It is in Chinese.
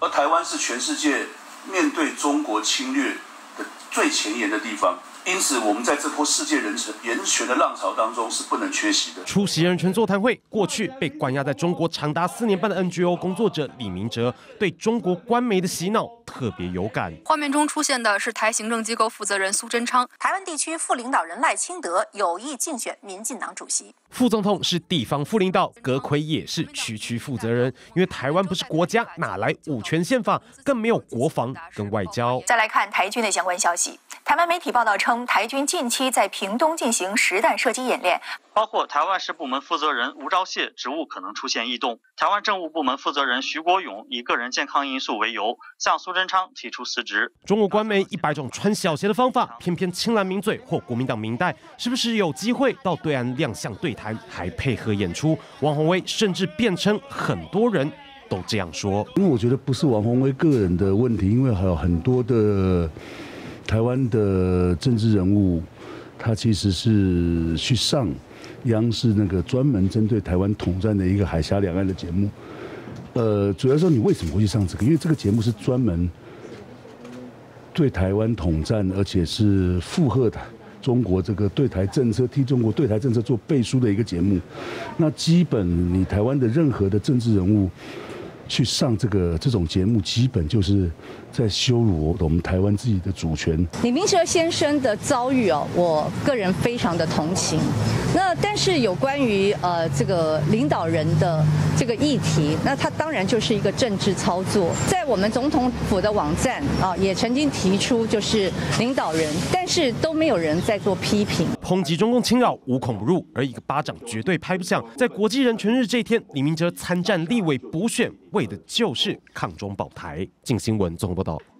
而台湾是全世界面对中国侵略的最前沿的地方。因此，我们在这波世界人权人权的浪潮当中是不能缺席的。出席人权座谈会，过去被关押在中国长达四年半的 NGO 工作者李明哲，对中国官媒的洗脑特别有感。画面中出现的是台行政机构负责人苏贞昌，台湾地区副领导人赖清德有意竞选民进党主席。副总统是地方副领导，阁魁也是区区负责人。因为台湾不是国家，哪来五权宪法？更没有国防跟外交。再来看台军的相关消息。台湾媒体报道称，台军近期在屏东进行实弹射击演练，包括台湾市部门负责人吴钊燮职务可能出现异动。台湾政务部门负责人徐国勇以个人健康因素为由，向苏贞昌提出辞职。中国官媒一百种穿小鞋的方法，偏偏青蓝名嘴或国民党名代，是不是有机会到对岸亮相对谈，还配合演出？王宏威甚至辩称，很多人都这样说。因为我觉得不是王宏威个人的问题，因为还有很多的。台湾的政治人物，他其实是去上央视那个专门针对台湾统战的一个海峡两岸的节目。呃，主要说你为什么会去上这个？因为这个节目是专门对台湾统战，而且是附和的中国这个对台政策、替中国对台政策做背书的一个节目。那基本你台湾的任何的政治人物。去上这个这种节目，基本就是在羞辱我们台湾自己的主权。李明哲先生的遭遇哦，我个人非常的同情。那但是有关于呃这个领导人的这个议题，那他当然就是一个政治操作。在我们总统府的网站啊，也曾经提出就是领导人，但是都没有人在做批评。抨击中共侵扰无孔不入，而一个巴掌绝对拍不响。在国际人权日这一天，李明哲参战立委补选。为的就是抗中保台。近新闻综合报道。